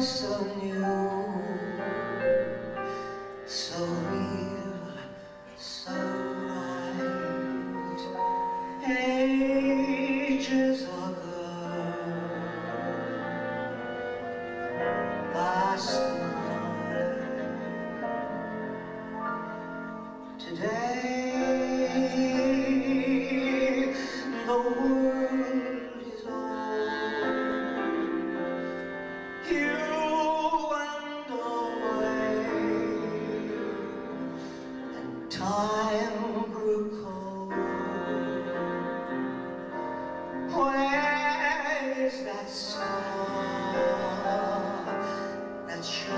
so new, so real, so right. Ages ago, last night, today, time grew cold. Where is that star that shone